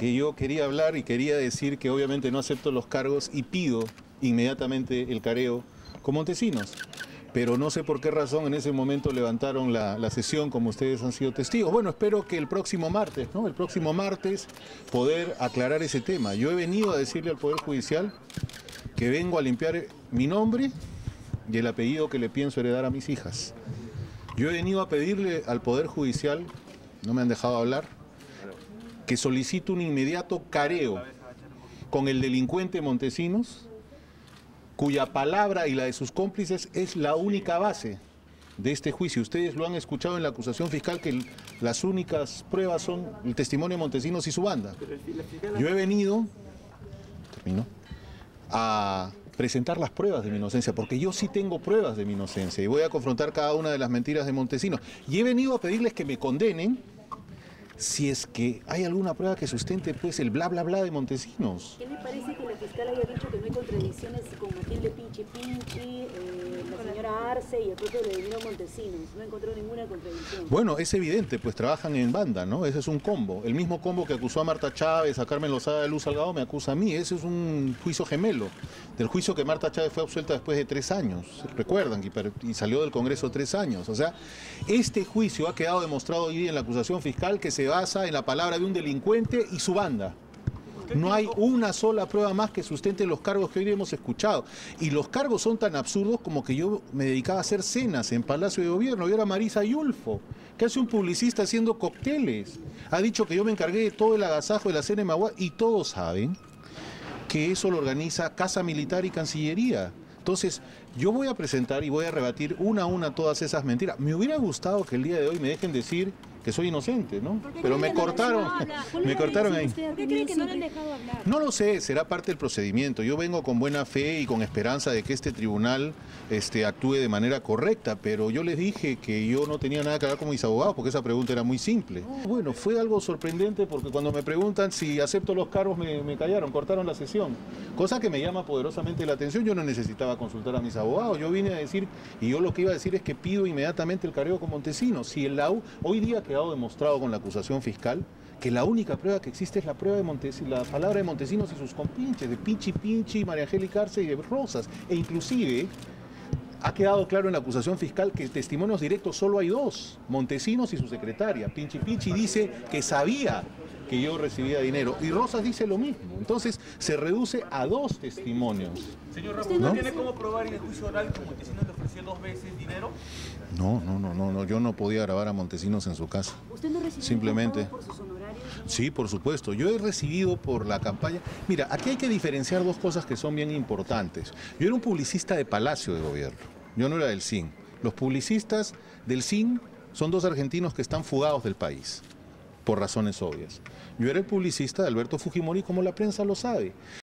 que yo quería hablar y quería decir que obviamente no acepto los cargos y pido inmediatamente el careo con Montesinos. Pero no sé por qué razón en ese momento levantaron la, sesión como ustedes han sido testigos. Bueno, espero que el próximo martes, ¿no? El próximo martes poder aclarar ese tema. Yo he venido a decirle al Poder Judicial que vengo a limpiar mi nombre y el apellido que le pienso heredar a mis hijas. Yo he venido a pedirle al Poder Judicial, no me han dejado hablar, que solicite un inmediato careo con el delincuente Montesinos, cuya palabra y la de sus cómplices es la única base de este juicio. Ustedes lo han escuchado en la acusación fiscal que las únicas pruebas son el testimonio de Montesinos y su banda. Yo he venido, a presentar las pruebas de mi inocencia, porque yo sí tengo pruebas de mi inocencia y voy a confrontar cada una de las mentiras de Montesinos. Y he venido a pedirles que me condenen si es que hay alguna prueba que sustente pues el bla bla bla de Montesinos. ¿Qué le parece que la fiscal haya dicho que no hay contradicciones con Matilde Pinchi Pinchi, eh, la señora Arce y el propio Vladimiro Montesinos? No encontró ninguna contradicción. Bueno, es evidente, pues trabajan en banda, ¿no? Ese es un combo. El mismo combo que acusó a Marta Chávez, a Carmen Lozada de Luz Salgado, me acusa a mí. Ese es un juicio gemelo. Del juicio que Marta Chávez fue absuelta después de tres años, recuerdan, y, salió del Congreso tres años. O sea, este juicio ha quedado demostrado hoy en la acusación fiscal que se basa en la palabra de un delincuente y su banda. No hay una sola prueba más que sustente los cargos que hoy hemos escuchado. Y los cargos son tan absurdos como que yo me dedicaba a hacer cenas en Palacio de Gobierno. Y era Marisa Yulfo, que hace un publicista haciendo cócteles. Ha dicho que yo me encargué de todo el agasajo de la cena en Magua y todos saben que eso lo organiza Casa Militar y Cancillería. Entonces, yo voy a presentar y voy a rebatir una a una todas esas mentiras. Me hubiera gustado que el día de hoy me dejen decir que soy inocente, ¿no? Pero me cortaron, me cortaron ahí. ¿Por qué cree que no le han dejado hablar? No lo sé, será parte del procedimiento. Yo vengo con buena fe y con esperanza de que este tribunal este, actúe de manera correcta, pero yo les dije que yo no tenía nada que hablar con mis abogados porque esa pregunta era muy simple. Bueno, fue algo sorprendente porque cuando me preguntan si acepto los cargos me, me callaron, cortaron la sesión, cosa que me llama poderosamente la atención. Yo no necesitaba consultar a mis abogados, yo vine a decir, y yo lo que iba a decir es que pido inmediatamente el careo con Montesinos. Si el LAU, hoy día quedado demostrado con la acusación fiscal, que la única prueba que existe es la prueba de Montesinos, la palabra de Montesinos y sus compinches, de Pinchi Pinchi, María Angélica Arce y de Rosas. E inclusive ha quedado claro en la acusación fiscal que testimonios directos solo hay dos, Montesinos y su secretaria. Pinchi Pinchi dice que sabía que yo recibía dinero y Rosas dice lo mismo. Entonces se reduce a dos testimonios. Señor Ramos, ¿no no tiene cómo probar en el juicio oral que Montesinos le ofreció dos veces dinero? No, no, no, no, no, yo no podía grabar a Montesinos en su casa. ¿Usted no recibió Simplemente. por sus honorarios? Sí, por supuesto. Yo he recibido por la campaña. Mira, aquí hay que diferenciar dos cosas que son bien importantes. Yo era un publicista de Palacio de Gobierno. Yo no era del CIN. Los publicistas del CIN son dos argentinos que están fugados del país, por razones obvias. Yo era el publicista de Alberto Fujimori, como la prensa lo sabe.